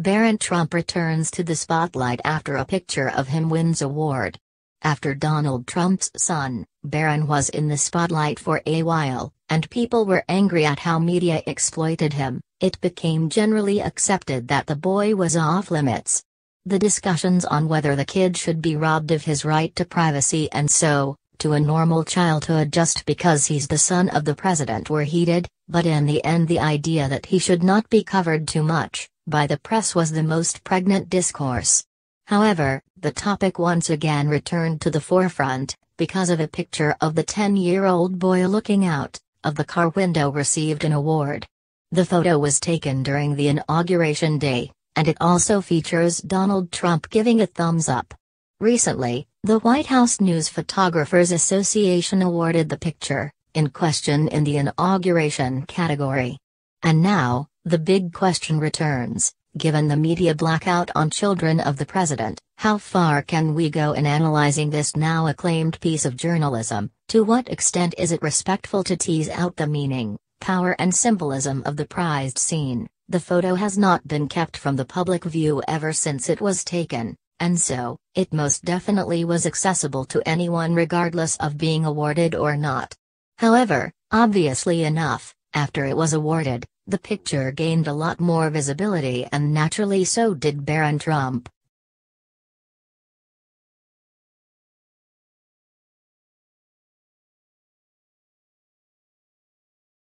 Barron Trump returns to the spotlight after a picture of him wins award. After Donald Trump's son, Barron was in the spotlight for a while, and people were angry at how media exploited him, it became generally accepted that the boy was off limits. The discussions on whether the kid should be robbed of his right to privacy and so, to a normal childhood just because he's the son of the president were heated, but in the end the idea that he should not be covered too much, by the press was the most pregnant discourse. However, the topic once again returned to the forefront, because of a picture of the 10-year-old boy looking out, of the car window received an award. The photo was taken during the inauguration day, and it also features Donald Trump giving a thumbs up. Recently, the White House News Photographers Association awarded the picture, in question in the inauguration category. And now, the big question returns given the media blackout on children of the president, how far can we go in analyzing this now acclaimed piece of journalism? To what extent is it respectful to tease out the meaning, power, and symbolism of the prized scene? The photo has not been kept from the public view ever since it was taken, and so, it most definitely was accessible to anyone regardless of being awarded or not. However, obviously enough, after it was awarded, the picture gained a lot more visibility and naturally so did Barron Trump.